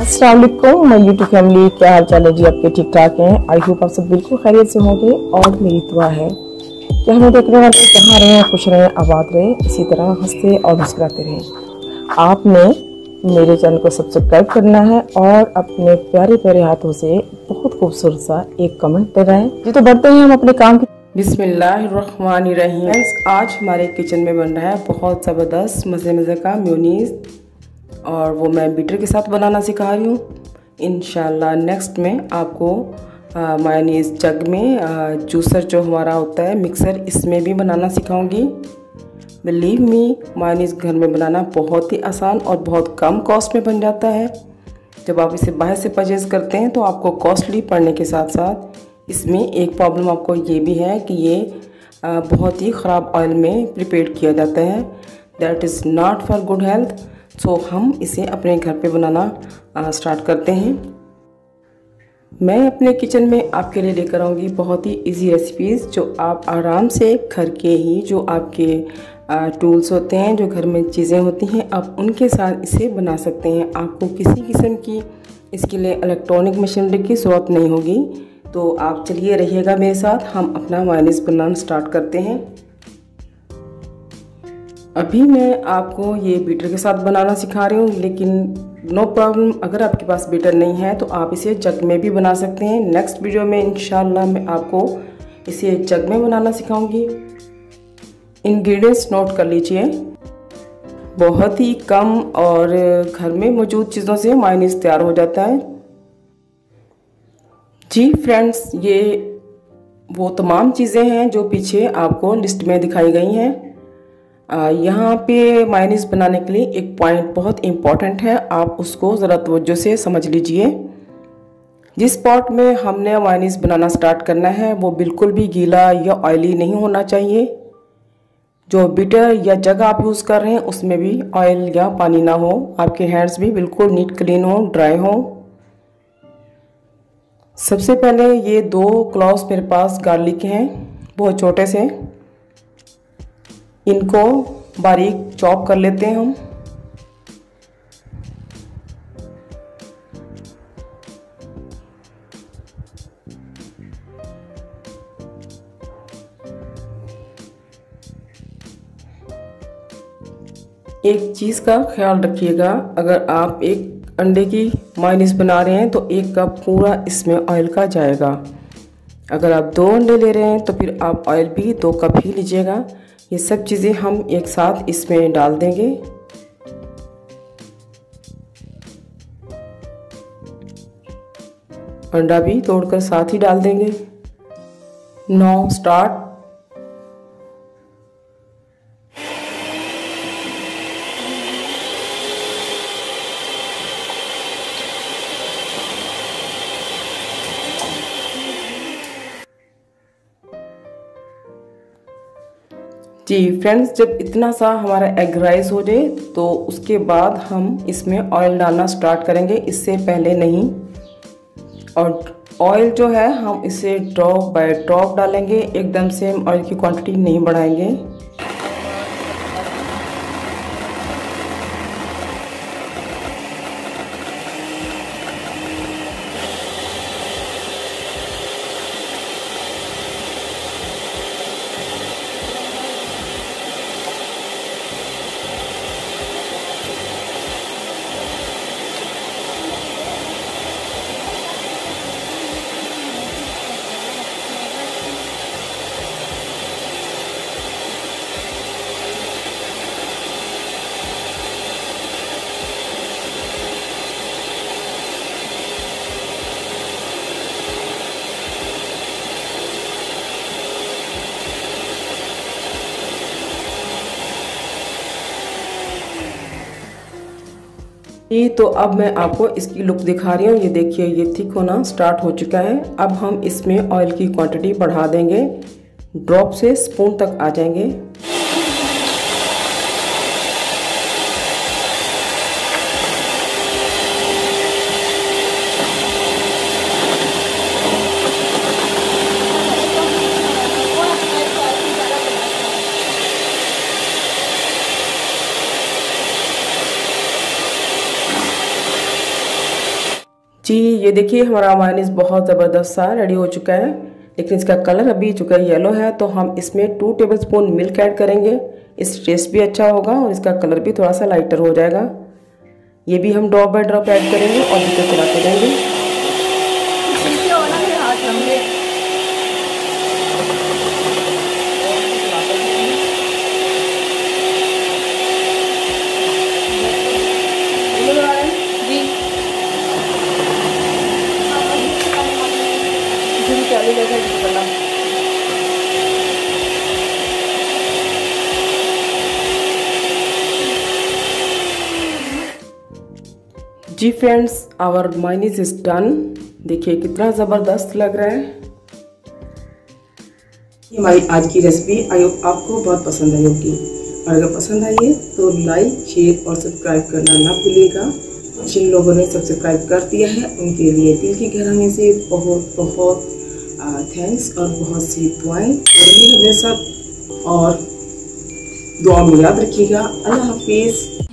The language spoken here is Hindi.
असलम मैं यूट्यूब फैमिली क्या हाल चाल है? जी, आपके ठीक ठाक हैं। आई होप आप सब बिल्कुल खैरियत से होंगे और मेरी दुआ है कि हमें देखने वाले जहाँ रहे, खुश रहें, आबाद रहे, इसी तरह हँसते और मुस्कुराते रहें। आपने मेरे चैनल को सब्सक्राइब करना है और अपने प्यारे प्यारे हाथों से बहुत खूबसूरत सा एक कमेंट दे रहे। हैं जी तो बढ़ते हैं हम अपने काम की। बिस्मिल्लाहिर्रहमानिर्रहीम। आज हमारे किचन में बन रहा है बहुत ज़बरदस्त मज़े मज़े का म्यूनीस और वो मैं बीटर के साथ बनाना सिखा रही हूँ। इन नेक्स्ट में आपको मायनीस जग में जूसर जो हमारा होता है मिक्सर इसमें भी बनाना सिखाऊँगी। बिलीव मी मायनीस घर में बनाना बहुत ही आसान और बहुत कम कॉस्ट में बन जाता है। जब आप इसे बाहर से परचेज़ करते हैं तो आपको कॉस्टली पड़ने के साथ साथ इसमें एक प्रॉब्लम आपको ये भी है कि ये बहुत ही ख़राब ऑयल में प्रिपेयर किया जाता है। That is not for good health so हम इसे अपने घर पे बनाना स्टार्ट करते हैं। मैं अपने किचन में आपके लिए लेकर आऊँगी बहुत ही इजी रेसिपीज़ जो आप आराम से घर के ही, जो आपके टूल्स होते हैं, जो घर में चीज़ें होती हैं, आप उनके साथ इसे बना सकते हैं। आपको किसी किस्म की इसके लिए इलेक्ट्रॉनिक मशीनरी की ज़रूरत नहीं होगी। तो आप चलिए रहिएगा मेरे साथ, हम अपना माइनस बनाना स्टार्ट करते हैं। अभी मैं आपको ये बीटर के साथ बनाना सिखा रही हूँ, लेकिन नो प्रॉब्लम अगर आपके पास बीटर नहीं है तो आप इसे जग में भी बना सकते हैं। नेक्स्ट वीडियो में इंशाल्लाह मैं आपको इसे जग में बनाना सिखाऊँगी। इंग्रेडिएंट्स नोट कर लीजिए। बहुत ही कम और घर में मौजूद चीज़ों से माइनिस तैयार हो जाता है। जी फ्रेंड्स ये वो तमाम चीज़ें हैं जो पीछे आपको लिस्ट में दिखाई गई हैं। यहाँ पे मायनीस बनाने के लिए एक पॉइंट बहुत इंपॉर्टेंट है। आप उसको ज़रा तवज्जो से समझ लीजिए। जिस पॉट में हमने मायनीस बनाना स्टार्ट करना है, वो बिल्कुल भी गीला या ऑयली नहीं होना चाहिए। जो बिटर या जगह आप यूज़ कर रहे हैं, उसमें भी ऑयल या पानी ना हो। आपके हैंड्स भी बिल्कुल नीट क्लीन हो ड्राई हो। सबसे पहले ये दो क्लॉस मेरे पास गार्लिक हैं, बहुत छोटे से। इनको बारीक चॉप कर लेते हैं हम। एक चीज़ का ख्याल रखिएगा, अगर आप एक अंडे की माइनिस बना रहे हैं तो एक कप पूरा इसमें ऑयल का जाएगा। अगर आप दो अंडे ले रहे हैं तो फिर आप ऑयल भी दो कप ही लीजिएगा। ये सब चीज़ें हम एक साथ इसमें डाल देंगे। अंडा भी तोड़कर साथ ही डाल देंगे। नौ स्टार्ट। जी फ्रेंड्स जब इतना सा हमारा एग राइस हो जाए तो उसके बाद हम इसमें ऑयल डालना स्टार्ट करेंगे। इससे पहले नहीं। और ऑयल जो है, हम इसे ड्रॉप बाय ड्रॉप डालेंगे। एकदम सेम ऑयल की क्वांटिटी नहीं बढ़ाएँगे। ये तो अब मैं आपको इसकी लुक दिखा रही हूँ। ये देखिए, ये थिक होना स्टार्ट हो चुका है। अब हम इसमें ऑयल की क्वांटिटी बढ़ा देंगे। ड्रॉप से स्पून तक आ जाएँगे। जी, ये देखिए, हमारा मायनीस बहुत ज़बरदस्त सा रेडी हो चुका है। लेकिन इसका कलर अभी चुका है येलो है तो हम इसमें two tablespoon milk add करेंगे। इस टेस्ट भी अच्छा होगा और इसका कलर भी थोड़ा सा लाइटर हो जाएगा। ये भी हम ड्रॉप बाय ड्रॉप ऐड करेंगे और इसे चलाते रहेंगे जी friends our mayonnaise is done देखिए कितना ज़बरदस्त लग रहा है। हमारी आज की रेसिपी आई होप आपको बहुत पसंद आई होगी। और अगर पसंद आई है तो लाइक शेयर और सब्सक्राइब करना ना भूलिएगा। जिन लोगों ने सब्सक्राइब कर दिया है, उनके लिए दिल की गहराई से बहुत बहुत थैंक्स और बहुत सी दुआएँ। रही हमेशा और दुआ में याद रखिएगा। अल्लाह हाफिज़।